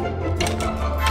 Música